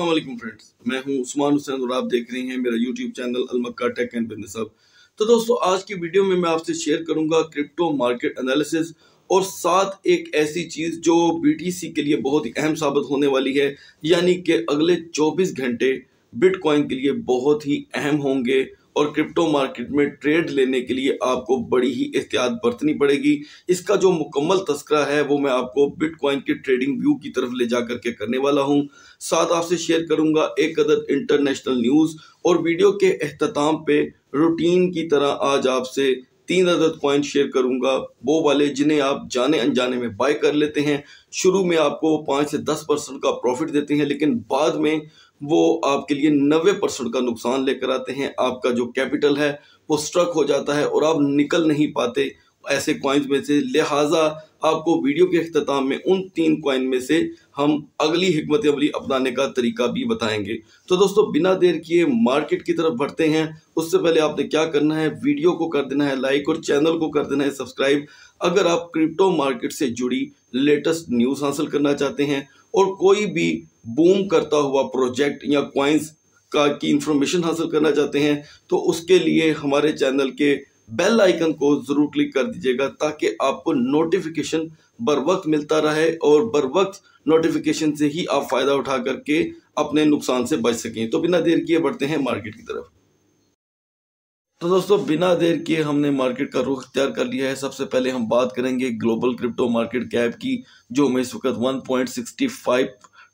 वालेकुम फ्रेंड्स मैं हूँ उस्मान हुसैन और आप देख रहे हैं मेरा YouTube channel Almakka tech and business hub तो दोस्तों, आज की वीडियो में मैं आपसे शेयर करूँगा क्रिप्टो मार्केट एनालिसिस और साथ एक ऐसी चीज़ जो बीटीसी के लिए बहुत ही अहम साबित होने वाली है, यानी कि अगले 24 घंटे बिटकॉइन के लिए बहुत ही अहम होंगे। और क्रिप्टो मार्केट में ट्रेड लेने के लिए आपको बड़ी ही एहतियात बरतनी पड़ेगी। इसका जो मुकम्मल तस्करा है, वो मैं आपको बिटकॉइन के ट्रेडिंग व्यू की तरफ़ ले जा करके करने वाला हूँ। साथ आपसे शेयर करूँगा एक अदद इंटरनेशनल न्यूज़ और वीडियो के अख्ताम पे रूटीन की तरह आज आपसे तीन अदद कॉइन शेयर करूँगा। वो वाले जिन्हें आप जाने अनजाने में बाय कर लेते हैं। शुरू में आपको पाँच से दस परसेंट का प्रॉफिट देते हैं, लेकिन बाद में वो आपके लिए नब्बे परसेंट का नुकसान लेकर आते हैं। आपका जो कैपिटल है, वो स्ट्रक हो जाता है और आप निकल नहीं पाते ऐसे कॉइन्स में से। लिहाजा आपको वीडियो के अख्ताम में उन तीन कॉइन में से हम अगली हमत अमली अपनाने का तरीका भी बताएँगे। तो दोस्तों, बिना देर किए मार्केट की तरफ़ बढ़ते हैं। उससे पहले आपने क्या करना है? वीडियो को कर देना है लाइक और चैनल को कर देना है सब्सक्राइब अगर आप क्रिप्टो मार्केट से जुड़ी लेटेस्ट न्यूज़ हासिल करना चाहते हैं और कोई भी बूम करता हुआ प्रोजेक्ट या क्वाइंस का की इंफॉर्मेशन हासिल करना चाहते हैं तो उसके लिए हमारे चैनल के बेल आइकन को ज़रूर क्लिक कर दीजिएगा ताकि आपको नोटिफिकेशन बर वक्त मिलता रहे और बर वक्त नोटिफिकेशन से ही आप फ़ायदा उठा करके अपने नुकसान से बच सकें। तो बिना देर किए बढ़ते हैं मार्केट की तरफ़। तो दोस्तों, बिना देर किए हमने मार्केट का रुख तैयार कर लिया है। सबसे पहले हम बात करेंगे ग्लोबल क्रिप्टो मार्केट कैप की, जो हमें इस वक्त 1.65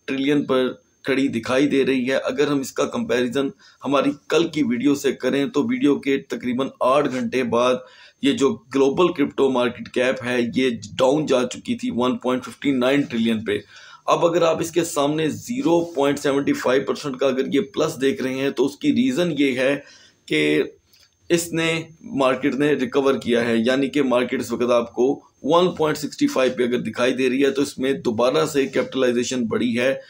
ट्रिलियन पर खड़ी दिखाई दे रही है। अगर हम इसका कंपैरिजन हमारी कल की वीडियो से करें तो वीडियो के तकरीबन आठ घंटे बाद ये जो ग्लोबल क्रिप्टो मार्केट कैप है, ये डाउन जा चुकी थी 1.59 ट्रिलियन पे। अब अगर आप इसके सामने 0.75 परसेंट का अगर ये प्लस देख रहे हैं तो उसकी रीज़न ये है कि इसने मार्केट ने रिकवर किया है, यानी कि मार्केट इस वक्त आपको 1.65 पे अगर दिखाई दे रही है तो इसमें दोबारा से कैपिटलाइजेशन बढ़ी है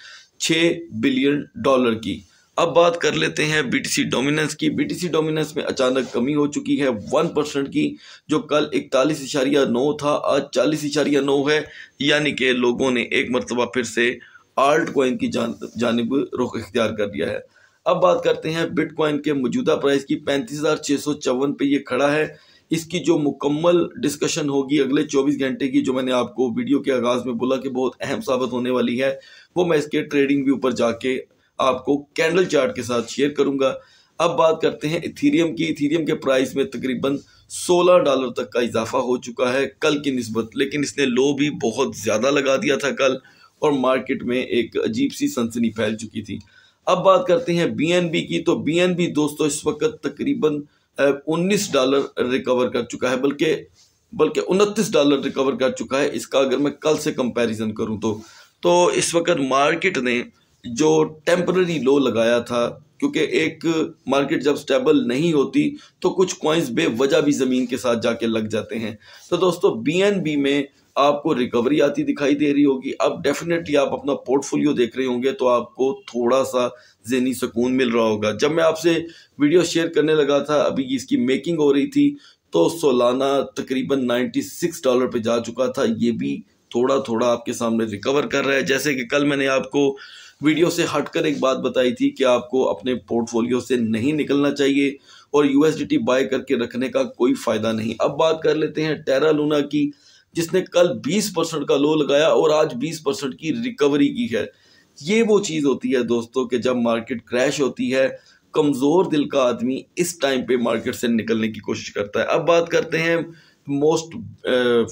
6 बिलियन डॉलर की। अब बात कर लेते हैं बीटीसी डोमिनेंस की। बीटीसी डोमिनेंस में अचानक कमी हो चुकी है वन परसेंट की, जो कल इकतालीस इशारिया नौ था, आज चालीस इशारिया नौ है, यानी कि लोगों ने एक मरतबा फिर से आल्ट कॉइन की जान, जानब रुख इख्तियार कर दिया है। अब बात करते हैं बिटकॉइन के मौजूदा प्राइस की। पैंतीस हज़ार छः सौ चौवन पे ये खड़ा है। इसकी जो मुकम्मल डिस्कशन होगी अगले 24 घंटे की, जो मैंने आपको वीडियो के आगाज़ में बोला कि बहुत अहम साबित होने वाली है, वो मैं इसके ट्रेडिंग व्यू पर जाके आपको कैंडल चार्ट के साथ शेयर करूँगा। अब बात करते हैं इथीरियम की। इथीरियम के प्राइस में तकरीबन 16 डॉलर तक का इजाफा हो चुका है कल की नस्बत, लेकिन इसने लो भी बहुत ज़्यादा लगा दिया था कल, और मार्केट में एक अजीब सी सनसनी फैल चुकी थी। अब बात करते हैं बीएनबी की तो बीएनबी दोस्तों, इस वक्त तकरीबन उन्नीस डॉलर रिकवर कर चुका है, बल्कि बल्कि उनतीस डॉलर रिकवर कर चुका है। इसका अगर मैं कल से कंपैरिजन करूँ तो तो इस वक्त मार्केट ने जो टेम्पररी लो लगाया था, क्योंकि एक मार्केट जब स्टेबल नहीं होती तो कुछ कॉइन्स बेवजह भी ज़मीन के साथ जाके लग जाते हैं। तो दोस्तों बीएनबी में आपको रिकवरी आती दिखाई दे रही होगी। अब डेफिनेटली आप अपना पोर्टफोलियो देख रहे होंगे तो आपको थोड़ा सा जहनी सुकून मिल रहा होगा। जब मैं आपसे वीडियो शेयर करने लगा था, अभी इसकी मेकिंग हो रही थी तो सोलाना तकरीबन 96 डॉलर पे जा चुका था। ये भी थोड़ा थोड़ा आपके सामने रिकवर कर रहा है। जैसे कि कल मैंने आपको वीडियो से हटकर एक बात बताई थी कि आपको अपने पोर्टफोलियो से नहीं निकलना चाहिए और यूएसडीटी बाय करके रखने का कोई फ़ायदा नहीं। अब बात कर लेते हैं टेरा लूना की। जिसने कल 20 परसेंट का लो लगाया और आज 20 परसेंट की रिकवरी की है। ये वो चीज़ होती है दोस्तों कि जब मार्केट क्रैश होती है, कमज़ोर दिल का आदमी इस टाइम पे मार्केट से निकलने की कोशिश करता है। अब बात करते हैं मोस्ट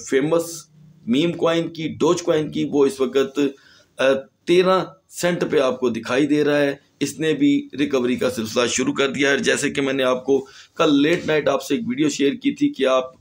फ़ेमस मीम क्वाइन की डोज क्वाइन की। वो इस वक्त तेरह सेंट पे आपको दिखाई दे रहा है। इसने भी रिकवरी का सिलसिला शुरू कर दिया है। जैसे कि मैंने आपको कल लेट नाइट आपसे एक वीडियो शेयर की थी कि आप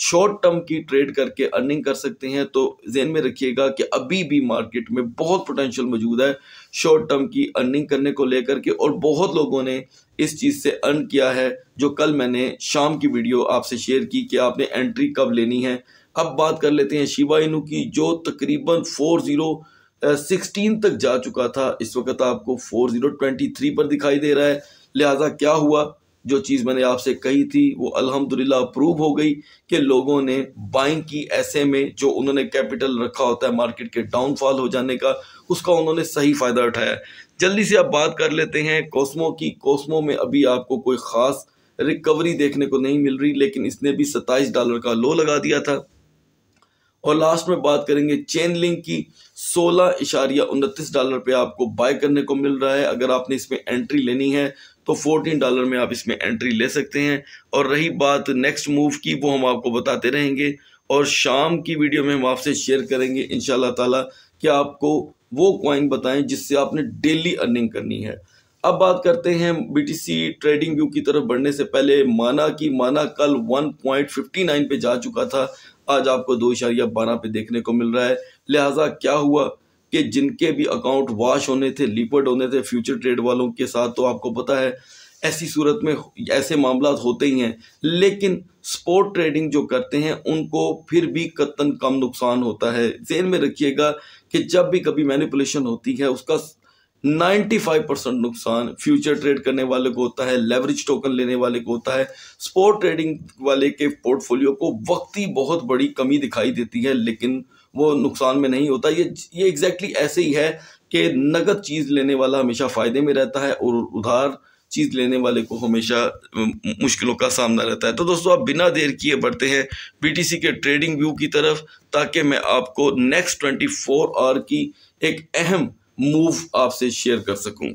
शॉर्ट टर्म की ट्रेड करके अर्निंग कर सकते हैं तो जहन में रखिएगा कि अभी भी मार्केट में बहुत पोटेंशियल मौजूद है शॉर्ट टर्म की अर्निंग करने को लेकर के, और बहुत लोगों ने इस चीज़ से अर्न किया है, जो कल मैंने शाम की वीडियो आपसे शेयर की कि आपने एंट्री कब लेनी है। अब बात कर लेते हैं शिवा इनू की, जो तकरीबन फोर ज़ीरो सिक्सटीन तक जा चुका था। इस वक्त आपको फोर ज़ीरो ट्वेंटी थ्री पर दिखाई दे रहा है। लिहाजा क्या हुआ? जो चीज़ मैंने आपसे कही थी, वो अल्हम्दुलिल्लाह अप्रूव हो गई कि लोगों ने बाइंग की ऐसे में जो उन्होंने कैपिटल रखा होता है मार्केट के डाउनफॉल हो जाने का, उसका उन्होंने सही फ़ायदा उठाया जल्दी से आप बात कर लेते हैं, कोस्मो की, कोस्मो में अभी आपको कोई ख़ास रिकवरी देखने को नहीं मिल रही, लेकिन इसने भी सत्ताईस डॉलर का लो लगा दिया था। और लास्ट में बात करेंगे चेन लिंक की, सोलह इशारिया उनतीस डॉलर पे आपको बाय करने को मिल रहा है। अगर आपने इसमें एंट्री लेनी है तो 14 डॉलर में आप इसमें एंट्री ले सकते हैं। और रही बात नेक्स्ट मूव की, वो हम आपको बताते रहेंगे। और शाम की वीडियो में हम आपसे शेयर करेंगे इन ताला, कि आपको वो कॉइन बताएँ जिससे आपने डेली अर्निंग करनी है। अब बात करते हैं बीटीसी ट्रेडिंग व्यू की तरफ़ बढ़ने से पहले। माना की, माना कल 1.59 पे जा चुका था। आज आपको दो इशारिया बारह पे देखने को मिल रहा है। लिहाजा क्या हुआ? कि जिनके भी अकाउंट वॉश होने थे, लिपर्ड होने थे, फ्यूचर ट्रेड वालों के साथ तो आपको पता है, ऐसी सूरत में ऐसे मामला होते ही हैं। लेकिन स्पोर्ट ट्रेडिंग जो करते हैं, उनको फिर भी कतन कम नुकसान होता है। जेन में रखिएगा कि जब भी कभी मैनिपुलेशन होती है, उसका 95 परसेंट नुकसान फ्यूचर ट्रेड करने वाले को होता है लेवरेज टोकन लेने वाले को होता है। स्पोर्ट ट्रेडिंग वाले के पोर्टफोलियो को वक्ती बहुत बड़ी कमी दिखाई देती है, लेकिन वो नुकसान में नहीं होता। ये ये एग्जैक्टली exactly ऐसे ही है कि नगद चीज़ लेने वाला हमेशा फ़ायदे में रहता है और उधार चीज़ लेने वाले को हमेशा मुश्किलों का सामना रहता है। तो दोस्तों, आप बिना देर किए बढ़ते हैं बीटीसी के ट्रेडिंग व्यू की तरफ़, ताकि मैं आपको नेक्स्ट ट्वेंटी फोर आवर की एक अहम मूव आपसे शेयर कर सकूँ।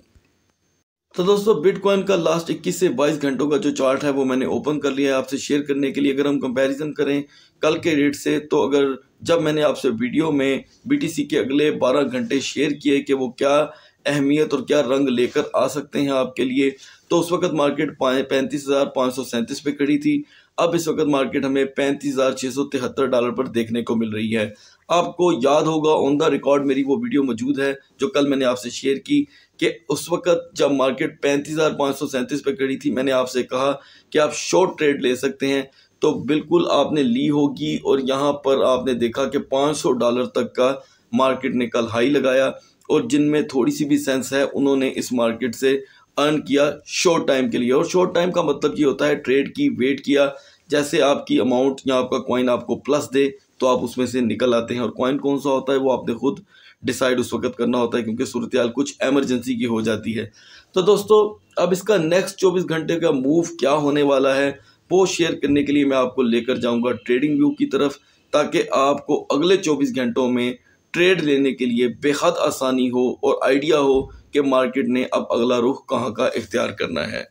तो दोस्तों बिटकॉइन का लास्ट 21 से 22 घंटों का जो चार्ट है, वो मैंने ओपन कर लिया है आपसे शेयर करने के लिए। अगर हम कंपैरिजन करें कल के रेट से तो अगर जब मैंने आपसे वीडियो में बीटीसी के अगले 12 घंटे शेयर किए कि वो क्या अहमियत और क्या रंग लेकर आ सकते हैं आपके लिए तो उस वक्त मार्केट पैंतीस हज़ार पाँच सौ सैंतीस पे खड़ी थी। अब इस वक्त मार्केट हमें पैंतीस हज़ार छः सौ तिहत्तर डॉलर पर देखने को मिल रही है। आपको याद होगा ऑन द रिकॉर्ड मेरी वो वीडियो मौजूद है, जो कल मैंने आपसे शेयर की। कि उस वक्त जब मार्केट पैंतीस हज़ार पाँच सौ सैंतीस पे खड़ी थी, मैंने आपसे कहा कि आप शॉर्ट ट्रेड ले सकते हैं तो बिल्कुल आपने ली होगी और यहाँ पर आपने देखा कि 500 डॉलर तक का मार्केट ने कल हाई लगाया और जिनमें थोड़ी सी भी सेंस है, उन्होंने इस मार्केट से अर्न किया शॉर्ट टाइम के लिए। और शॉर्ट टाइम का मतलब ये होता है ट्रेड की वेट किया। जैसे आपकी अमाउंट या आपका कॉइन आपको प्लस दे तो आप उसमें से निकल आते हैं। और कॉइन कौन सा होता है, वो आपने खुद डिसाइड उस वक्त करना होता है, क्योंकि सूरत हाल कुछ एमरजेंसी की हो जाती है। तो दोस्तों, अब इसका नेक्स्ट चौबीस घंटे का मूव क्या होने वाला है, वो शेयर करने के लिए मैं आपको लेकर जाऊँगा ट्रेडिंग व्यू की तरफ़, ताकि आपको अगले चौबीस घंटों में ट्रेड लेने के लिए बेहद आसानी हो और आइडिया हो कि मार्केट ने अब अगला रुख कहाँ का इख्तियार करना है।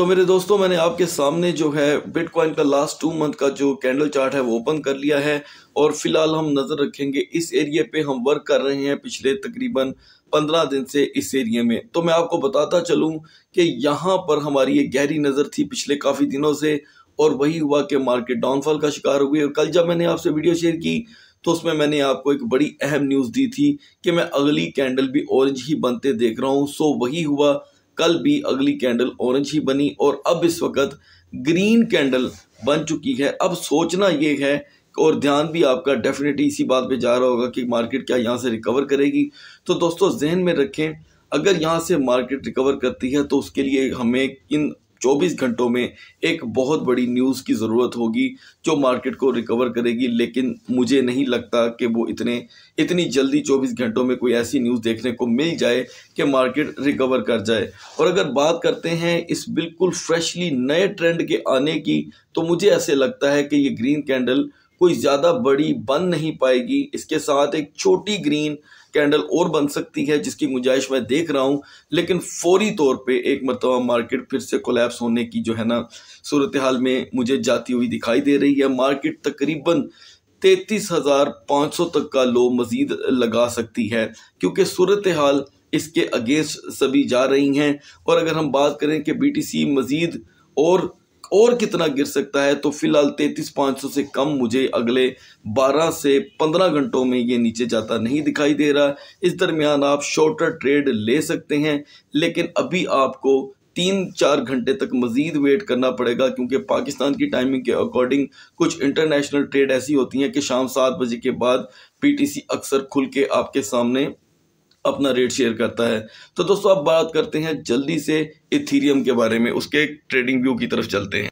तो मेरे दोस्तों, मैंने आपके सामने जो है बिटकॉइन का लास्ट टू मंथ का जो कैंडल चार्ट है वो ओपन कर लिया है और फ़िलहाल हम नज़र रखेंगे इस एरिए पे हम वर्क कर रहे हैं पिछले तकरीबन पंद्रह दिन से इस एरिए में। तो मैं आपको बताता चलूँ कि यहाँ पर हमारी एक गहरी नज़र थी पिछले काफ़ी दिनों से और वही हुआ कि मार्केट डाउनफॉल का शिकार हुई और कल जब मैंने आपसे वीडियो शेयर की तो उसमें मैंने आपको एक बड़ी अहम न्यूज़ दी थी कि मैं अगली कैंडल भी ऑरेंज ही बनते देख रहा हूँ। सो वही हुआ कल भी अगली कैंडल ऑरेंज ही बनी और अब इस वक्त ग्रीन कैंडल बन चुकी है। अब सोचना ये है और ध्यान भी आपका डेफिनेटली इसी बात पे जा रहा होगा कि मार्केट क्या यहाँ से रिकवर करेगी। तो दोस्तों, जहन में रखें, अगर यहाँ से मार्केट रिकवर करती है तो उसके लिए हमें इन 24 घंटों में एक बहुत बड़ी न्यूज़ की ज़रूरत होगी, जो मार्केट को रिकवर करेगी, लेकिन मुझे नहीं लगता कि वो इतने, इतनी जल्दी 24 घंटों में कोई ऐसी न्यूज़ देखने को मिल जाए कि मार्केट रिकवर कर जाए। और अगर बात करते हैं इस बिल्कुल फ्रेशली नए ट्रेंड के आने की तो मुझे ऐसे लगता है कि ये ग्रीन कैंडल कोई ज़्यादा बड़ी बन नहीं पाएगी। इसके साथ एक छोटी ग्रीन कैंडल और बन सकती है, जिसकी गुंजाइश मैं देख रहा हूँ। लेकिन फौरी तौर पे एक मरतबा मार्केट फिर से कोलैप्स होने की जो है ना सूरत हाल में मुझे जाती हुई दिखाई दे रही है। मार्केट तकरीबन तैतीस हज़ार पाँच सौ तक का लो मजीद लगा सकती है, क्योंकि सूरत हाल इसके अगेंस्ट सभी जा रही हैं। और अगर हम बात करें कि बीटीसी मजीद और और कितना गिर सकता है? तो फ़िलहाल तैतीस पाँच सौ से कम मुझे अगले बारह से पंद्रह घंटों में ये नीचे जाता नहीं दिखाई दे रहा। इस दरमियान आप शॉर्टर ट्रेड ले सकते हैं, लेकिन अभी आपको तीन चार घंटे तक मजीद वेट करना पड़ेगा, क्योंकि पाकिस्तान की टाइमिंग के अकॉर्डिंग कुछ इंटरनेशनल ट्रेड ऐसी होती हैं कि शाम सात बजे के बाद पीटीसी अक्सर खुल के आपके सामने अपना रेट शेयर करता है। तो दोस्तों, अब बात करते हैं जल्दी से इथीरियम के बारे में, उसके ट्रेडिंग व्यू की तरफ़ चलते हैं।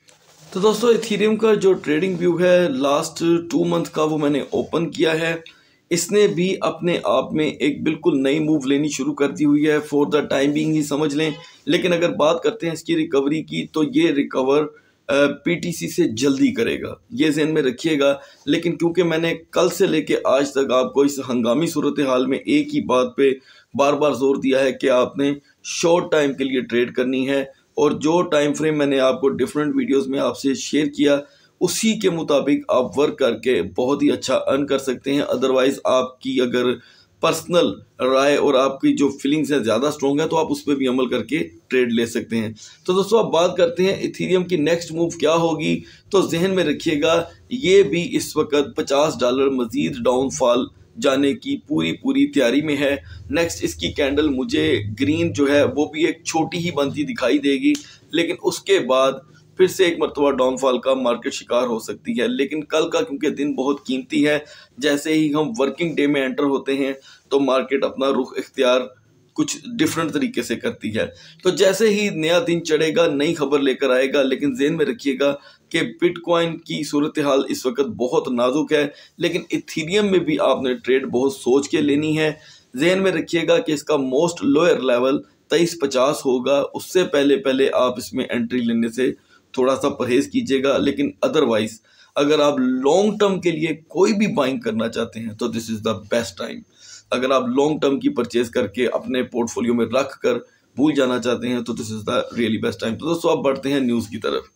तो दोस्तों इथीरियम का जो ट्रेडिंग व्यू है लास्ट टू मंथ का वो मैंने ओपन किया है। इसने भी अपने आप में एक बिल्कुल नई मूव लेनी शुरू कर दी हुई है। फॉर द टाइम बिंग ही समझ लें। लेकिन अगर बात करते हैं इसकी रिकवरी की तो ये रिकवर पीटीसी से जल्दी करेगा। ये जहन में रखिएगा। लेकिन क्योंकि मैंने कल से लेके आज तक आपको इस हंगामी सूरत हाल में एक ही बात पे बार बार ज़ोर दिया है कि आपने शॉर्ट टाइम के लिए ट्रेड करनी है और जो टाइम फ्रेम मैंने आपको डिफरेंट वीडियोस में आपसे शेयर किया, उसी के मुताबिक आप वर्क करके बहुत ही अच्छा अर्न कर सकते हैं। अदरवाइज़ आपकी अगर पर्सनल राय और आपकी जो फीलिंग्स हैं ज़्यादा स्ट्रॉन्ग है तो आप उस पर भी अमल करके ट्रेड ले सकते हैं। तो दोस्तों आप बात करते हैं इथीरियम की नेक्स्ट मूव क्या होगी। तो जहन में रखिएगा, ये भी इस वक्त 50 डॉलर मजीद डाउनफॉल जाने की पूरी पूरी तैयारी में है। नेक्स्ट इसकी कैंडल मुझे ग्रीन जो है, वो भी एक छोटी ही बनती दिखाई देगी। लेकिन उसके बाद फिर से एक मरतबा डाउनफॉल का मार्केट शिकार हो सकती है। लेकिन कल का क्योंकि दिन बहुत कीमती है, जैसे ही हम वर्किंग डे में एंटर होते हैं तो मार्केट अपना रुख इख्तियार कुछ डिफरेंट तरीके से करती है। तो जैसे ही नया दिन चढ़ेगा, नई खबर लेकर आएगा, लेकिन जेन में रखिएगा कि बिटकॉइन की सूरत हाल इस वक्त बहुत नाजुक है, लेकिन इथीरियम में भी आपने ट्रेड बहुत सोच के लेनी है। जेन में रखिएगा कि इसका मोस्ट लोअर लेवल तेईस पचास होगा, उससे पहले पहले आप इसमें एंट्री लेने से थोड़ा सा परहेज कीजिएगा, लेकिन अदरवाइज़ अगर आप लॉन्ग टर्म के लिए कोई भी बाइंग करना चाहते हैं तो this is the best time अगर आप लॉन्ग टर्म की परचेज करके अपने पोर्टफोलियो में रख कर भूल जाना चाहते हैं तो this is the really best time तो दोस्तों आप बढ़ते हैं न्यूज़ की तरफ़.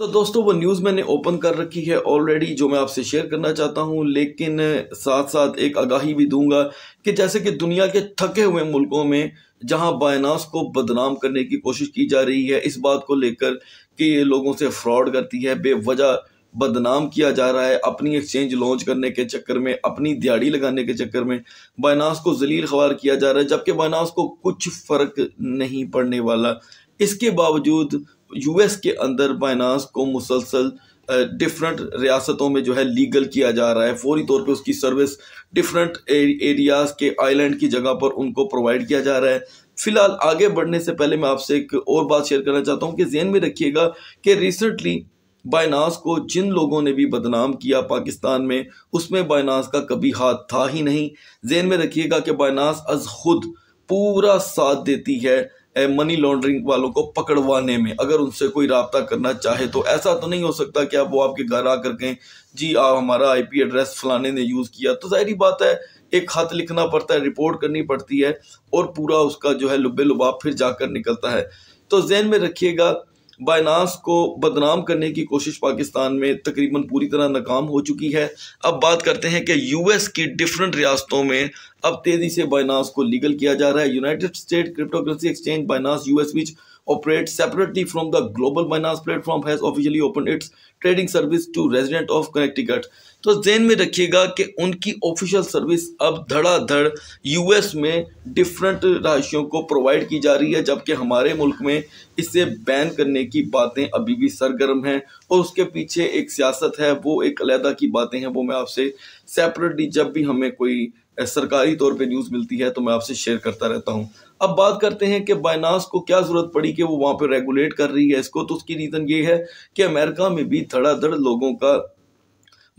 तो दोस्तों, वो न्यूज़ मैंने ओपन कर रखी है ऑलरेडी जो मैं आपसे शेयर करना चाहता हूँ, लेकिन साथ साथ एक आगाही भी दूँगा कि जैसे कि दुनिया के थके हुए मुल्कों में, जहाँ बायनास को बदनाम करने की कोशिश की जा रही है, इस बात को लेकर कि ये लोगों से फ्रॉड करती है, बेवजह बदनाम किया जा रहा है अपनी एक्सचेंज लॉन्च करने के चक्कर में, अपनी दिहाड़ी लगाने के चक्कर में। बायनास को जलील खबार किया जा रहा है, जबकि बायनास को कुछ फ़र्क नहीं पड़ने वाला। इसके बावजूद यूएस के अंदर बायनास को मुसलसल डिफरेंट रियासतों में जो है लीगल किया जा रहा है। फौरी तौर पे उसकी सर्विस डिफरेंट एरियाज़ के आइलैंड की जगह पर उनको प्रोवाइड किया जा रहा है। फ़िलहाल आगे बढ़ने से पहले मैं आपसे एक और बात शेयर करना चाहता हूँ कि जेन में रखिएगा कि रिसेंटली बायनास को जिन लोगों ने भी बदनाम किया पाकिस्तान में, उसमें बायनास का कभी हाथ था ही नहीं। जेन में रखिएगा कि बायनास अज खुद पूरा साथ देती है मनी लॉन्ड्रिंग वालों को पकड़वाने में, अगर उनसे कोई रबता करना चाहे तो। ऐसा तो नहीं हो सकता कि आप वो आपके घर आकर कहें, जी, आप हमारा आईपी एड्रेस फलाने ने यूज़ किया। तो जाहरी बात है, एक खत लिखना पड़ता है रिपोर्ट करनी पड़ती है, और पूरा उसका जो है लुबे लुबाब फिर जाकर निकलता है। तो जहन में रखिएगा बायनास को बदनाम करने की कोशिश पाकिस्तान में तकरीबन पूरी तरह नाकाम हो चुकी है। अब बात करते हैं कि यूएस की डिफरेंट रियासतों में अब तेज़ी से बायनास को लीगल किया जा रहा है। United State cryptocurrency exchange Binance US which operate separately from the global Binance platform has officially open its trading service to resident of Connecticut तो जेन में रखिएगा कि उनकी ऑफिशियल सर्विस अब धड़ाधड़ यूएस में डिफरेंट राशियों को प्रोवाइड की जा रही है, जबकि हमारे मुल्क में इसे बैन करने की बातें अभी भी सरगर्म हैं। और उसके पीछे एक सियासत है, वो एक अलहदा की बातें हैं, वो मैं आपसे सेपरेटली जब भी हमें कोई सरकारी तौर पे न्यूज़ मिलती है तो मैं आपसे शेयर करता रहता हूँ। अब बात करते हैं कि बायनास को क्या ज़रूरत पड़ी कि वो वहाँ पे रेगुलेट कर रही है। इसको तो उसकी रीज़न ये है कि अमेरिका में भी धड़ाधड़ लोगों का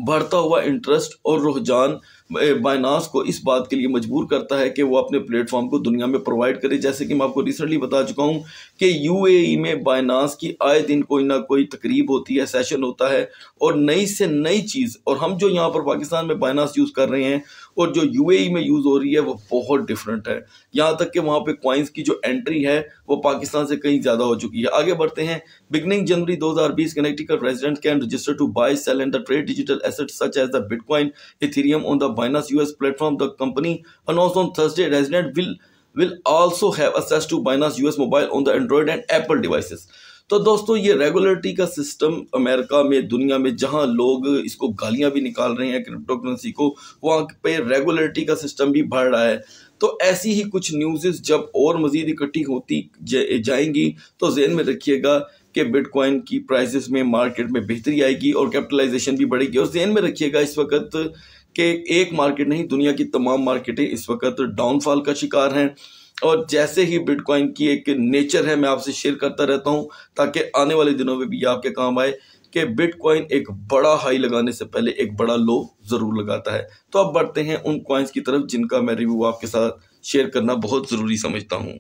बढ़ता हुआ इंटरेस्ट और रुझान बायनास को इस बात के लिए मजबूर करता है कि वो अपने प्लेटफॉर्म को दुनिया में प्रोवाइड करे। जैसे कि मैं आपको रिसेंटली बता चुका हूँ कि यूएई में बायनास की आए दिन कोई ना कोई तकरीब होती है सेशन होता है और नई से नई चीज़। और हम जो यहाँ पर पाकिस्तान में बायनास यूज़ कर रहे हैं और जो यूएई में यूज़ हो रही है, वो बहुत डिफरेंट है। यहाँ तक कि वहाँ पे कॉइन्स की जो एंट्री है, वो पाकिस्तान से कहीं ज़्यादा हो चुकी है। आगे बढ़ते हैं। Beginning January 2020 Connecticut resident can register to buy sell and the trade digital assets such as the bitcoin Ethereum on the Binance US platform, the company announced on Thursday resident will will also have access to Binance US Mobile on the Android and Apple devices. तो दोस्तों ये regularity का system America में दुनिया में जहाँ लोग इसको गालियाँ भी निकाल रहे हैं क्रिप्टो करेंसी को वहाँ पे रेगुलरिटी का सिस्टम भी बढ़ रहा है तो ऐसी ही कुछ न्यूज़ जब और मज़ीद इकट्ठी होती जाएँगी तो जेन में रखिएगा कि बिटकॉइन की प्राइसेस में मार्केट में बेहतरी आएगी और कैपिटलाइजेशन भी बढ़ेगी और जेन में रखिएगा इस वक्त कि एक मार्केट नहीं, दुनिया की तमाम मार्केटें इस वक्त डाउनफॉल का शिकार हैं। और जैसे ही बिटकॉइन की एक नेचर है, मैं आपसे शेयर करता रहता हूँ, ताकि आने वाले दिनों में भी आपके काम आए कि बिटकॉइन एक बड़ा हाई लगाने से पहले एक बड़ा लो ज़रूर लगाता है। तो अब बढ़ते हैं उन कॉइन्स की तरफ़, जिनका मैं रिव्यू आपके साथ शेयर करना बहुत ज़रूरी समझता हूँ।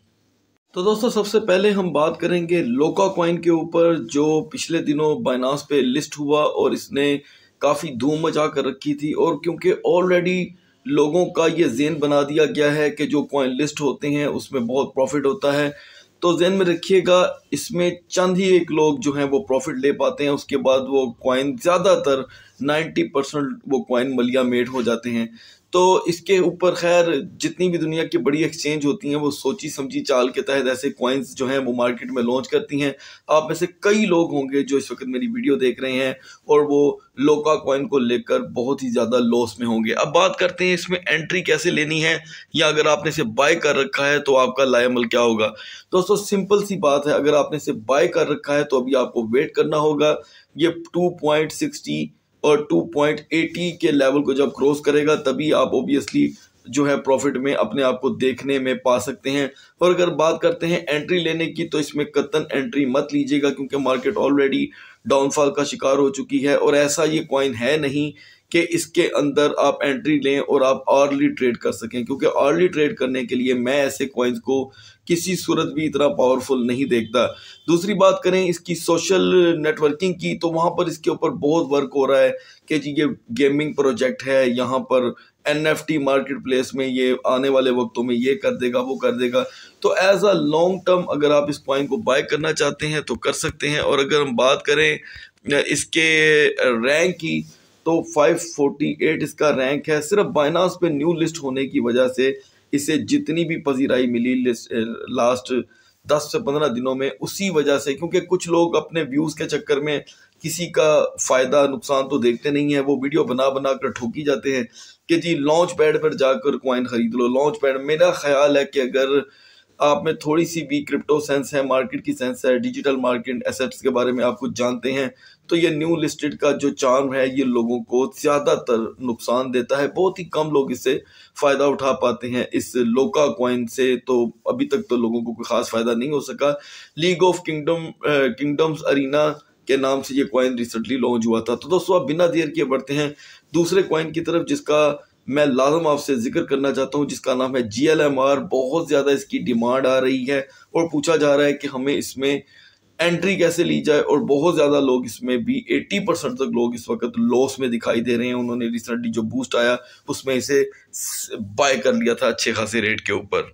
तो दोस्तों, सबसे पहले हम बात करेंगे लोका कॉइन के ऊपर, जो पिछले दिनों बाइनास पे लिस्ट हुआ और इसने काफ़ी धूम मचा कर रखी थी और क्योंकि ऑलरेडी लोगों का ये जेन बना दिया गया है कि जो कॉइन लिस्ट होते हैं, उसमें बहुत प्रॉफिट होता है। तो जेन में रखिएगा, इसमें चंद ही एक लोग जो हैं वो प्रॉफिट ले पाते हैं, उसके बाद वो कॉइन ज़्यादातर 90 परसेंट वो कॉइन मलिया मेड हो जाते हैं। तो इसके ऊपर खैर, जितनी भी दुनिया की बड़ी एक्सचेंज होती हैं, वो सोची समझी चाल के तहत ऐसे कॉइन्स जो हैं, वो मार्केट में लॉन्च करती हैं। आप में से कई लोग होंगे जो इस वक्त मेरी वीडियो देख रहे हैं और वो लोका कॉइन को लेकर बहुत ही ज़्यादा लॉस में होंगे। अब बात करते हैं इसमें एंट्री कैसे लेनी है, या अगर आपने इसे बाय कर रखा है तो आपका लायामल क्या होगा? दोस्तों सिंपल सी बात है, अगर आपने इसे बाय कर रखा है तो अभी आपको वेट करना होगा। ये टू पॉइंट सिक्सटी और 2.80 के लेवल को जब क्रॉस करेगा, तभी आप ओबियसली जो है प्रॉफिट में अपने आप को देखने में पा सकते हैं। और अगर बात करते हैं एंट्री लेने की तो इसमें कतन एंट्री मत लीजिएगा, क्योंकि मार्केट ऑलरेडी डाउनफॉल का शिकार हो चुकी है। और ऐसा ये कॉइन है नहीं कि इसके अंदर आप एंट्री लें और आप आर्ली ट्रेड कर सकें, क्योंकि आर्ली ट्रेड करने के लिए मैं ऐसे कॉइन्स को किसी सूरत भी इतना पावरफुल नहीं देखता। दूसरी बात करें, इसकी सोशल नेटवर्किंग की तो वहाँ पर इसके ऊपर बहुत वर्क हो रहा है कि जी, ये गेमिंग प्रोजेक्ट है, यहाँ पर N F T market place में ये आने वाले वक्तों में ये कर देगा, वो कर देगा। तो एज अ लॉन्ग टर्म अगर आप इस कॉइन को बाय करना चाहते हैं तो कर सकते हैं। और अगर हम बात करें इसके रैंक की तो 548 इसका रैंक है। सिर्फ़ बाइनास पे न्यू लिस्ट होने की वजह से इसे जितनी भी पजीराई मिली लास्ट दस से पंद्रह दिनों में, उसी वजह से, क्योंकि कुछ लोग अपने व्यूज़ के चक्कर में किसी का फ़ायदा, नुकसान तो देखते नहीं है, वो वीडियो बना बना कर ठोकी जाते हैं कि जी लॉन्च पैड पर जाकर क्वाइन ख़रीद लो। लॉन्च पैड मेरा ख्याल है कि अगर आप में थोड़ी सी भी क्रिप्टो सेंस है मार्केट की सेंस है डिजिटल मार्केट एसेट्स के बारे में आप कुछ जानते हैं तो ये न्यू लिस्टेड का जो चार्म है, ये लोगों को ज़्यादातर नुकसान देता है। बहुत ही कम लोग इससे फ़ायदा उठा पाते हैं। इस लोका कॉइन से तो अभी तक तो लोगों को कोई ख़ास फ़ायदा नहीं हो सका। League of Kingdom Kingdoms Arena के नाम से ये कॉइन रिसेंटली लॉन्च हुआ था। तो दोस्तों, आप बिना देर किए बढ़ते हैं। दूसरे कॉइन की तरफ़ जिसका मैं लाजम आपसे ज़िक्र करना चाहता हूँ, जिसका नाम है आर बहुत ज़्यादा इसकी डिमांड आ रही है और पूछा जा रहा है कि हमें इसमें एंट्री कैसे ली जाए और बहुत ज़्यादा लोग इसमें भी 80 परसेंट तक लोग इस वक्त लॉस में दिखाई दे रहे हैं। उन्होंने रिसेंटली जो बूस्ट आया, उसमें इसे बाय कर लिया था अच्छे खासे रेट के ऊपर।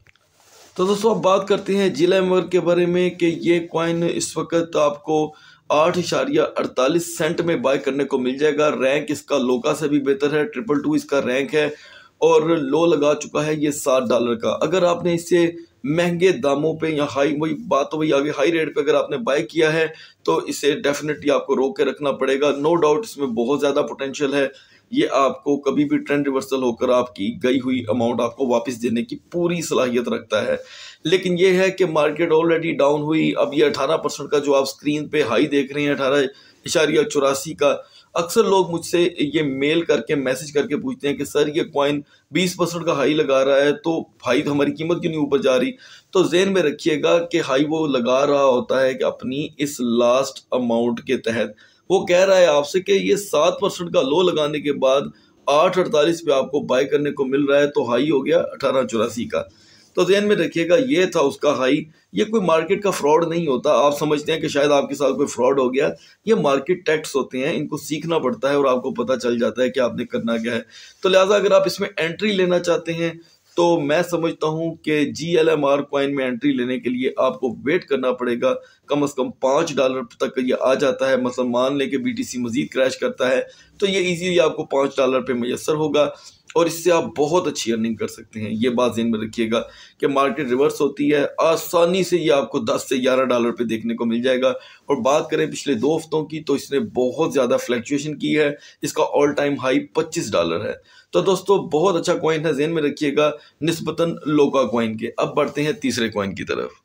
तो दोस्तों, अब बात करते हैं जिला एमर के बारे में कि ये कॉइन इस वक्त आपको आठ इशारिया अड़तालीस सेंट में बाय करने को मिल जाएगा। रैंक इसका लोका से भी बेहतर है ट्रिपल टू इसका रैंक है और लो लगा चुका है ये सात डॉलर का। अगर आपने इसे महँगे दामों पे या हाई वही बात तो वही आगे हाई रेट पे अगर आपने बाय किया है तो इसे डेफिनेटली आपको रोक के रखना पड़ेगा। नो डाउट इसमें बहुत ज़्यादा पोटेंशियल है। ये आपको कभी भी ट्रेंड रिवर्सल होकर आपकी गई हुई अमाउंट आपको वापस देने की पूरी सलाहियत रखता है। लेकिन ये है कि मार्केट ऑलरेडी डाउन हुई। अब ये 18 परसेंट का जो आप स्क्रीन पे हाई देख रहे हैं, अठारह इशारिया चौरासी का अक्सर लोग मुझसे ये मेल करके, मैसेज करके पूछते हैं कि, सर, ये कॉइन 20 परसेंट का हाई लगा रहा है तो भाई तो हमारी कीमत क्यों नहीं ऊपर जा रही? तो जेन में रखिएगा कि हाई वो लगा रहा होता है कि अपनी इस लास्ट अमाउंट के तहत। वो कह रहा है आपसे कि ये सात परसेंट का लो लगाने के बाद आठ अड़तालीस पे आपको बाय करने को मिल रहा है तो हाई हो गया अठारह चौरासी का। तो जहन में रखिएगा, ये था उसका हाई। ये कोई मार्केट का फ्रॉड नहीं होता। आप समझते हैं कि शायद आपके साथ कोई फ्रॉड हो गया। ये मार्केट टैक्स होते हैं, इनको सीखना पड़ता है और आपको पता चल जाता है कि आपने करना क्या है। तो लिहाजा अगर आप इसमें एंट्री लेना चाहते हैं तो मैं समझता हूँ कि G L M R coin में एंट्री लेने के लिए आपको वेट करना पड़ेगा। कम अज कम पाँच डॉलर तक ये आ जाता है। मतलब मान लें कि बी टी सी मजीद क्रैश करता है तो ये इजीली आपको पाँच डॉलर पे मैसर होगा। और इससे आप बहुत अच्छी अर्निंग कर सकते हैं। ये बात ध्यान में रखिएगा कि मार्केट रिवर्स होती है। आसानी से ये आपको 10 से 11 डॉलर पे देखने को मिल जाएगा। और बात करें पिछले दो हफ्तों की तो इसने बहुत ज़्यादा फ्लैक्चुएशन की है। इसका ऑल टाइम हाई 25 डॉलर है। तो दोस्तों, बहुत अच्छा कॉइन है। जेन में रखिएगा निस्बतन लोका कॉइन के। अब बढ़ते हैं तीसरे कॉइन की तरफ़।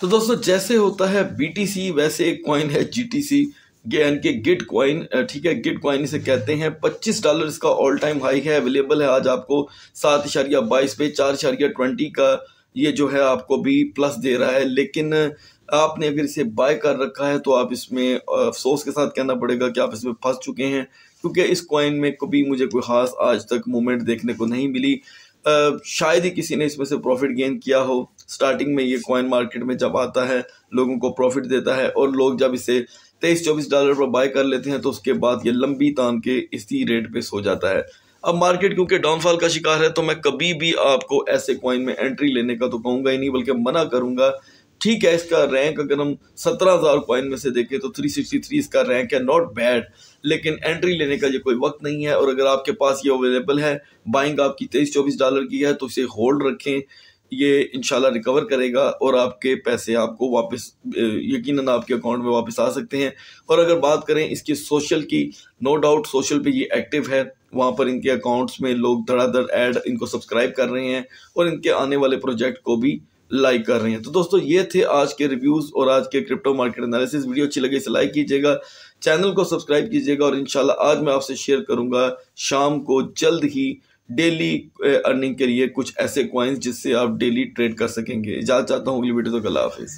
तो दोस्तों, जैसे होता है BTC वैसे एक कॉइन है जी कि गिट क्वाइन ठीक है गिट क्वाइन इसे कहते हैं। 25 डॉलर इसका ऑल टाइम हाई है अवेलेबल है। आज आपको सात इशारिया बाईस पे, चार इशारिया ट्वेंटी का ये जो है आपको भी प्लस दे रहा है। लेकिन आपने अगर इसे बाय कर रखा है तो आप इसमें अफसोस के साथ कहना पड़ेगा कि आप इसमें फंस चुके हैं, क्योंकि इस कॉइन में कभी मुझे कोई ख़ास आज तक मूवमेंट देखने को नहीं मिली। शायद ही किसी ने इसमें से प्रॉफिट गेन किया हो। स्टार्टिंग में ये कॉइन मार्केट में जब आता है, लोगों को प्रॉफिट देता है, और लोग जब इसे तेईस चौबीस डॉलर पर बाय कर लेते हैं तो उसके बाद ये लंबी तान के इसी रेट पे सो जाता है। अब मार्केट क्योंकि डाउनफॉल का शिकार है तो मैं कभी भी आपको ऐसे कॉइन में एंट्री लेने का तो कहूँगा ही नहीं, बल्कि मना करूँगा। ठीक है, इसका रैंक अगर हम सत्रह हज़ार कॉइन में से देखें तो थ्री सिक्सटी थ्री इसका रैंक है नॉट बैड लेकिन एंट्री लेने का ये कोई वक्त नहीं है, और अगर आपके पास ये अवेलेबल है बाइंग आपकी तेईस चौबीस डॉलर की है तो इसे होल्ड रखें। ये इनशाला रिकवर करेगा और आपके पैसे आपको वापस यकीनन आपके अकाउंट में वापस आ सकते हैं। और अगर बात करें इसकी सोशल की नो डाउट सोशल पे ये एक्टिव है। वहाँ पर इनके अकाउंट्स में लोग धड़ाधड़ ऐड इनको सब्सक्राइब कर रहे हैं और इनके आने वाले प्रोजेक्ट को भी लाइक कर रहे हैं। तो दोस्तों, ये थे आज के रिव्यूज़ और आज के क्रिप्टो मार्केट एनालिसिस वीडियो अच्छी लगी इसे लाइक कीजिएगा चैनल को सब्सक्राइब कीजिएगा और इंशाल्लाह आज मैं आपसे शेयर करूँगा शाम को जल्द ही डेली अर्निंग के लिए कुछ ऐसे क्वाइंस जिससे आप डेली ट्रेड कर सकेंगे। इजाज़त चाहता हूँ अगली वीडियो तो कला हाफिज़।